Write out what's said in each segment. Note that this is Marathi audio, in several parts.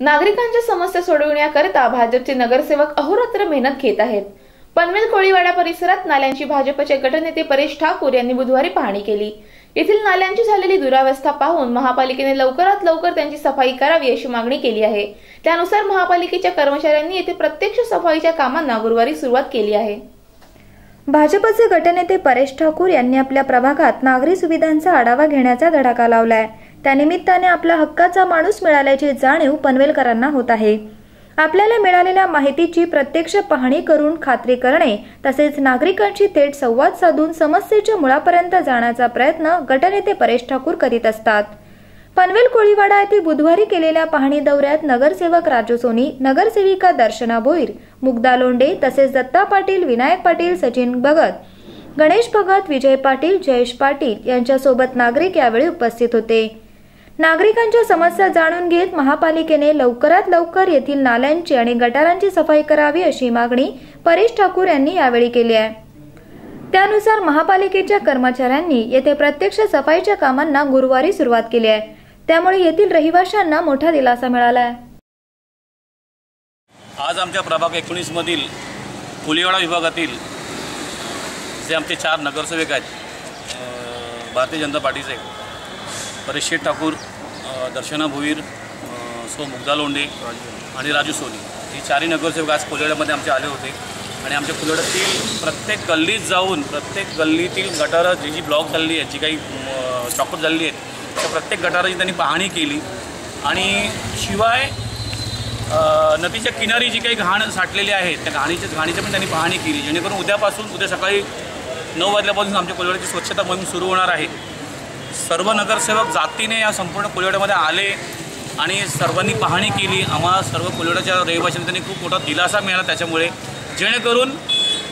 नागरिकांच्या समस्या सोडविण्याकरिता भाजपचे नगरसेवक अहोरात्र मेहनत घेत आहेत. पनवेल कोळीवाडा परिसरात नाल्यांची भाजपचे गटनेते परेश ठाकूर यांनी बुधवारी पाहणी केली. येथील नाल्यांची झालेली दुरावस्था पाहून महापालिकेने लवकरात लवकर त्यांची सफाई करावी अशी मागणी केली आहे. त्यानुसार महापालिकेच्या कर्मचाऱ्यांनी येथे प्रत्यक्ष सफाईच्या कामांना गुरुवारी सुरुवात केली आहे. भाजपचे गटनेते परेश ठाकूर यांनी आपल्या प्रभागात नागरी सुविधांचा आढावा घेण्याचा धडाका लावलाय. त्यानिमित्ताने आपला हक्काचा माणूस मिळाल्याची जाणीव पनवेलकरांना होत आहे. आपल्याला मिळालेल्या माहितीची प्रत्यक्ष पाहणी करून खात्री करणे तसेच नागरिकांशी थेट संवाद साधून समस्येच्या मुळापर्यंत जाण्याचा प्रयत्न गटनेते परेश ठाकूर करीत असतात. पनवेल कोळीवाडा येथे बुधवारी केलेल्या पाहणी दौऱ्यात नगरसेवक राजू सोनी नगरसेविका दर्शना भोईर मुग्धा लोंडे तसेच दत्ता पाटील विनायक पाटील सचिन भगत गणेश भगत विजय पाटील जयेश पाटील यांच्यासोबत नागरिक यावेळी उपस्थित होते. नागरिकांच्या समस्या जाणून घेत महापालिकेने लवकरात लवकर येथील नाल्यांची आणि गटारांची सफाई करावी अशी मागणी परेश ठाकूर यांनी यावेळी केली आहे. त्यानुसार महापालिकेच्या कर्मचाऱ्यांनी येथे प्रत्यक्ष सफाईच्या कामांना गुरुवारी सुरुवात केली आहे. त्यामुळे येथील रहिवाशांना मोठा दिलासा मिळाला आहे आज आमच्या प्रभाग एकोणीसमधील फुलेवाडा विभागातील जे आमचे चार नगरसेवक आहेत भारतीय जनता पार्टीचे परेश ठाकूर दर्शना भुईर सो मुग्धा लोंढे आणि राजू सोनी. ही चारही नगरसेवक आज फुलेवाड्यामध्ये आमचे आले होते. आणि आमच्या फुलेवाड्यातील प्रत्येक गल्लीत जाऊन प्रत्येक गल्लीतील गटारं जी जी ब्लॉक झालेली आहेत जी काही चॉकअप झालेली आहेत त्या प्रत्येक गटाराची त्यांनी पाहणी केली. आणि शिवाय नदीच्या किनारी जी काही घाण साठलेली आहेत त्या घाणीच्या घाणीची पण त्यांनी पाहणी केली. जेणेकरून उद्यापासून उद्या सकाळी नऊ वाजल्यापासून आमच्या कोलवाड्याची स्वच्छता मोहीम सुरू होणार आहे. सर्व नगरसेवक जातीने या संपूर्ण कोलवाड्यामध्ये आले आणि सर्वांनी पाहणी केली. आम्हाला सर्व कोलवाड्याच्या रहिवाशांनी त्यांनी खूप मोठा दिलासा मिळाला त्याच्यामुळे. जेणेकरून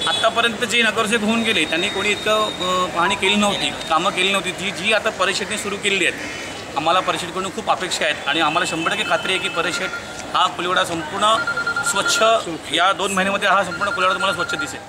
आत्तापर्यंत जे नगरसेवक होऊन गेले त्यांनी कोणी इतकं पाहणी केली नव्हती कामं केली नव्हती. जी जी आता परिषदेने सुरू केलेली आहेत आम्हाला परिषदेकडून खूप अपेक्षा आहेत. आणि आम्हाला शंभर टक्के खात्री आहे की परिषद हा कुलवडा संपूर्ण स्वच्छ या दोन महिन्यामध्ये हा संपूर्ण कुलवडा तुम्हाला स्वच्छ दिसेल.